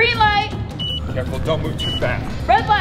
Green light. Careful, don't move too fast. Red light.